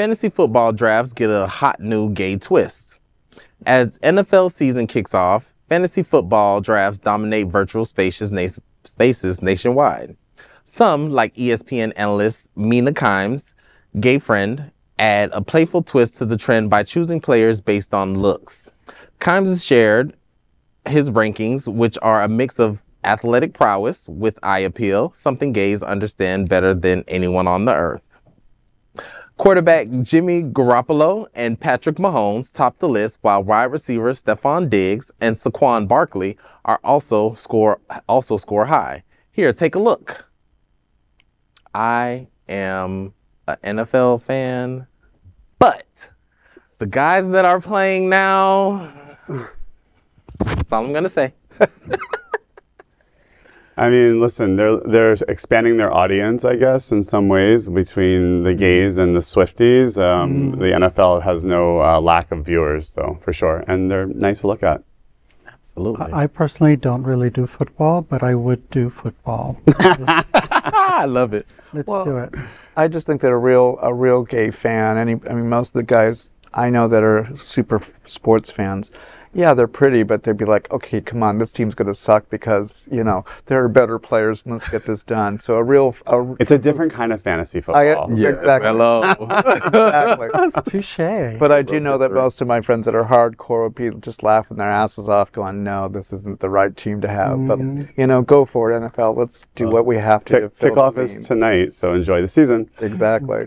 fantasy football drafts get a hot new gay twist. As NFL season kicks off, fantasy football drafts dominate virtual spaces, na- spaces nationwide. Some, like ESPN analyst Mina Kimes, gay friend, add a playful twist to the trend by choosing players based on looks. Kimes has shared his rankings, which are a mix of athletic prowess with eye appeal, something gays understand better than anyone on the earth. Quarterback Jimmy Garoppolo and Patrick Mahomes top the list, while wide receivers Stefon Diggs and Saquon Barkley are also score also score high. Here, take a look. I am an NFL fan, but the guys that are playing now, that's all I'm gonna say. I mean, listen, they're they're expanding their audience, I guess, in some ways between the gays and the Swifties. Um, The NFL has no uh, lack of viewers, though, for sure, and they're nice to look at. Absolutely. I personally don't really do football, but I would do football. I love it. Let's Well, do it. I just think that a real a real gay fan. Any, I mean, most of the guys I know that are super sports fans, yeah, they're pretty, but they'd be like, okay, come on, this team's gonna suck because you know there are better players. Let's get this done. So a real, a, It's a different kind of fantasy I, uh, football. exactly, Hello. exactly. Touche. But I do know that most of my friends that are hardcore would be just laughing their asses off, going, "No, this isn't the right team to have." But mm-hmm. you know, go for it, NFL. Let's do what we have to. to Kick, fill the kickoff is tonight, so enjoy the season. Exactly.